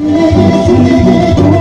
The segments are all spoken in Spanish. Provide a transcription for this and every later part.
「そろそろ」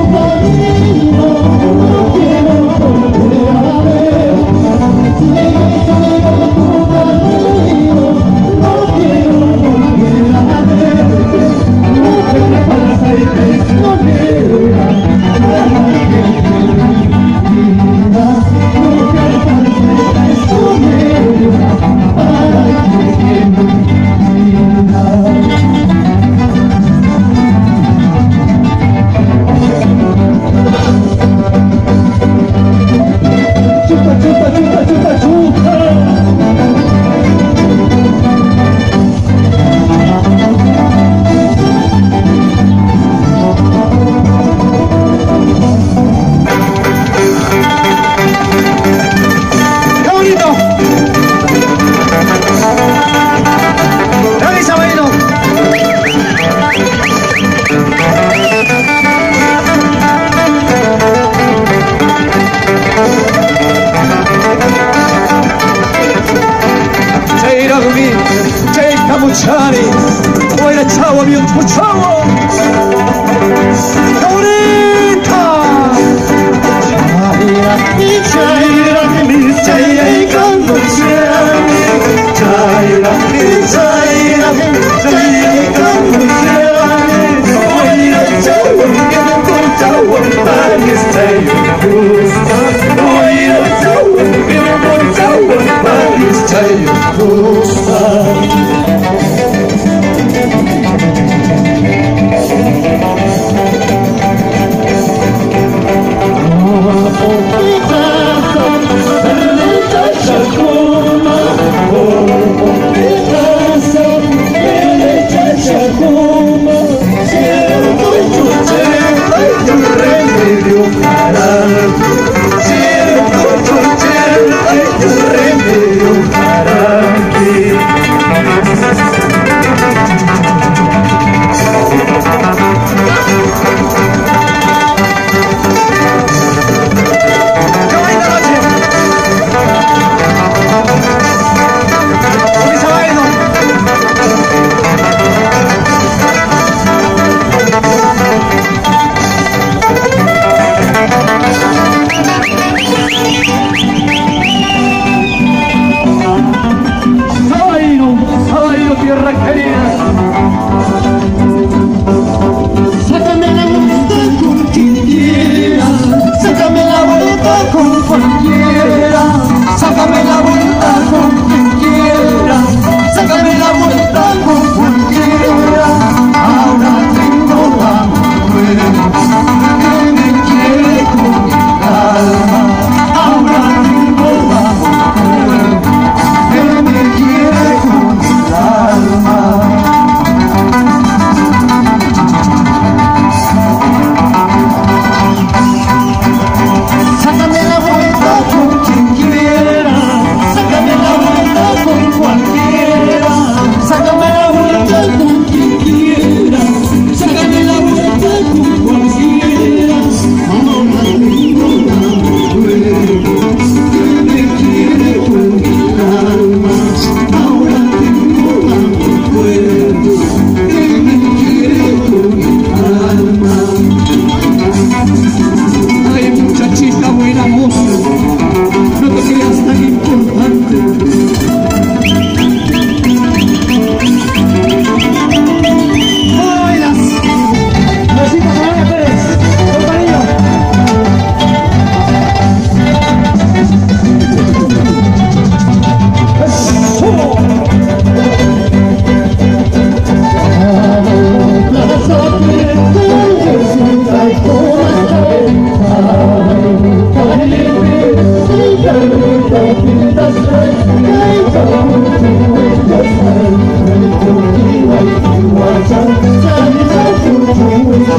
为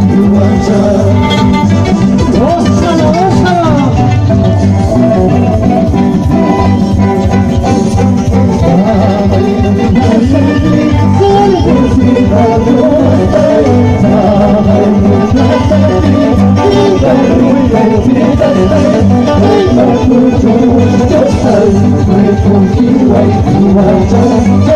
你为着，这一场风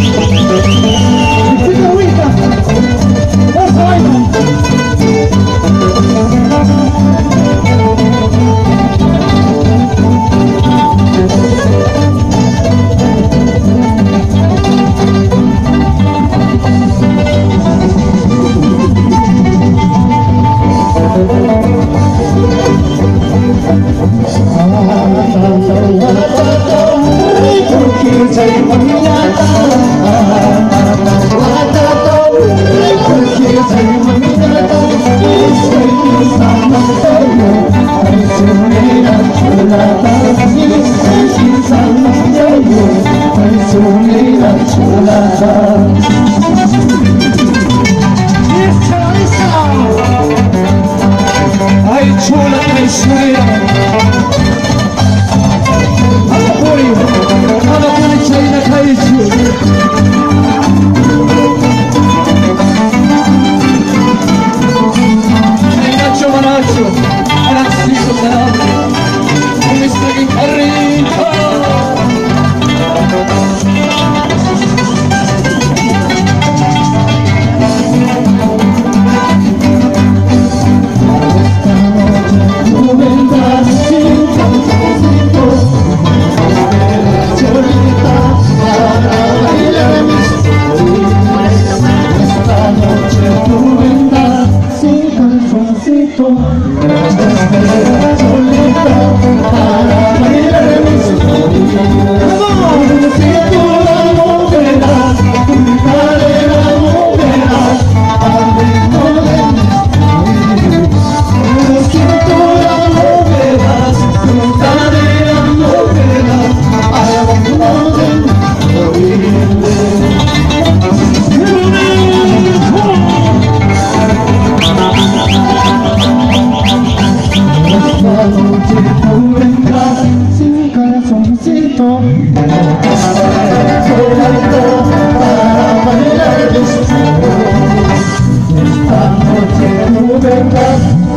Sin,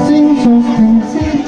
sin, sin, sin,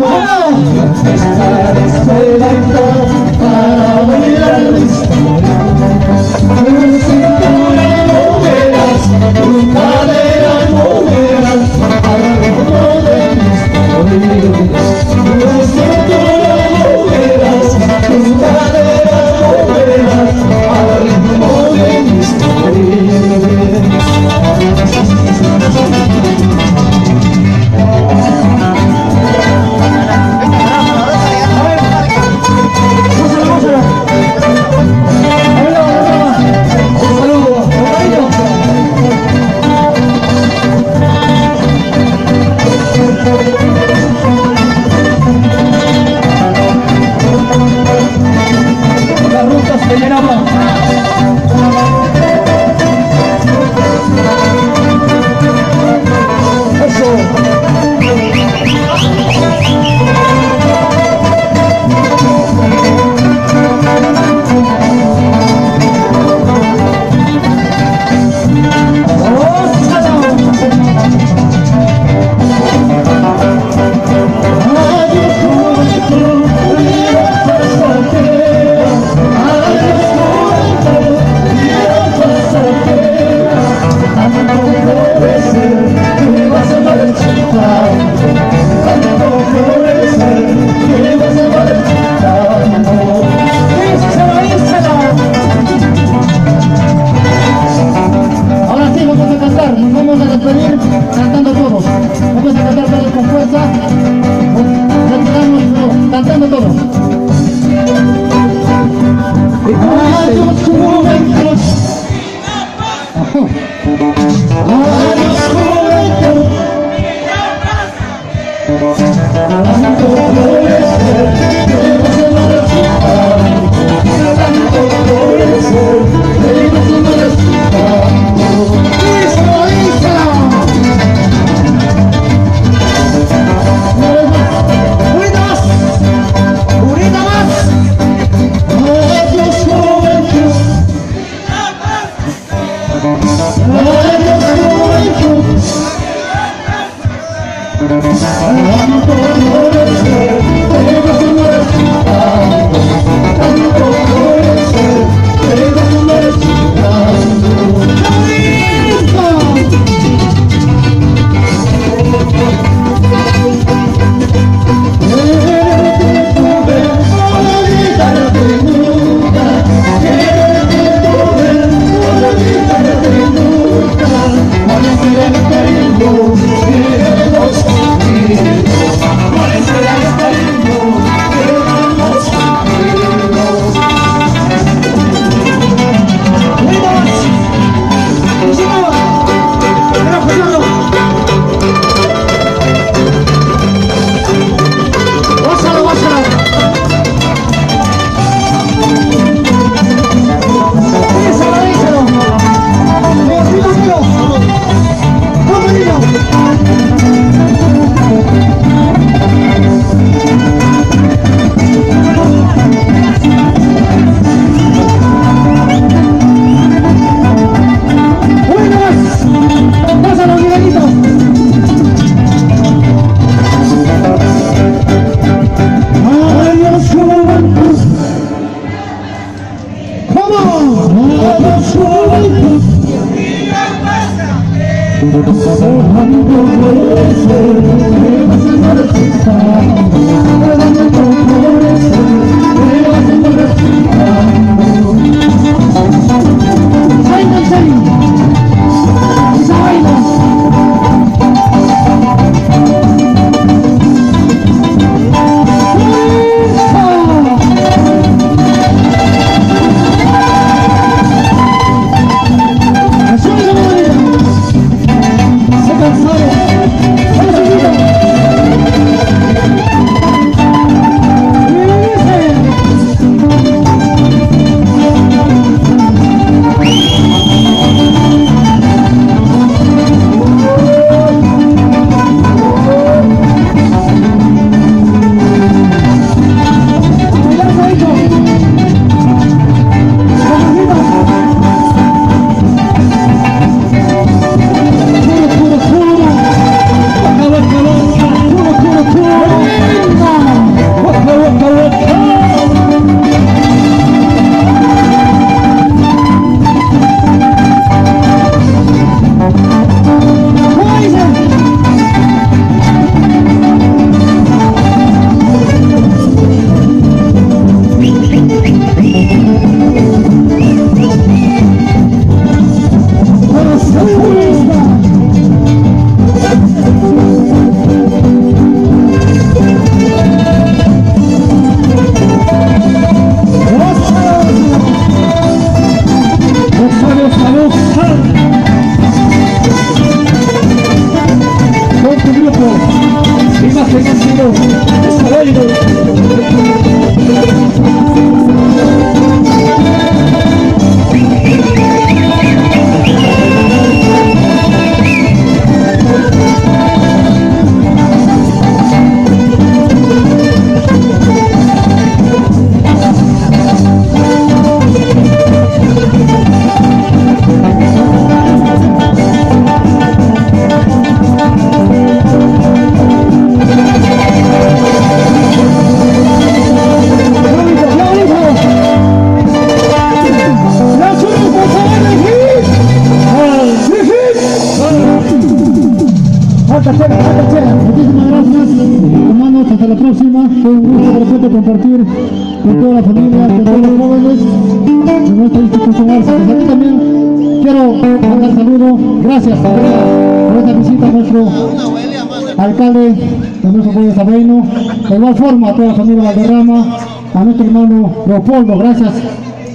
nuestro pueblo de de igual forma a toda la familia Valderrama, a nuestro hermano Leopoldo, gracias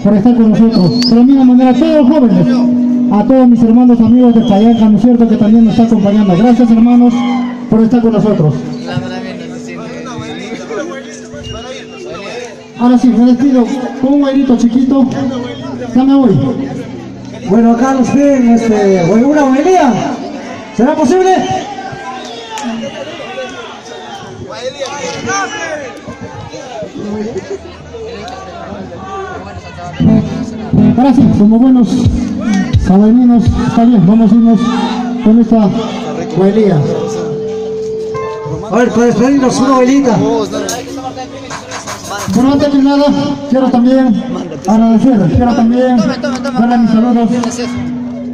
por estar con nosotros. De la misma manera a todos los jóvenes, a todos mis hermanos amigos de Payanca, ¿no es cierto?, que también nos está acompañando. Gracias hermanos por estar con nosotros. Ahora sí, me despido con un bailito chiquito. Ya me voy. Bueno, acá nos piden este, una homilía. ¿Será posible? Sí, como buenos sabaininos, está bien, vamos a irnos con esta bailía. A ver, para despedirnos una bailita. Bueno, antes de nada, quiero también agradecer, quiero también darle mis saludos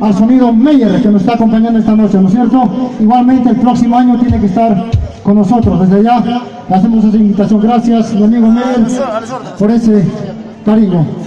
al sonido Meyer que nos está acompañando esta noche, ¿no es cierto? Igualmente el próximo año tiene que estar con nosotros. Desde le hacemos esa invitación. Gracias, mi amigo Meyer, por ese cariño.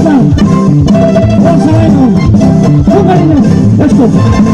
Dijo Isa. Bolsa bueno. Con cariño.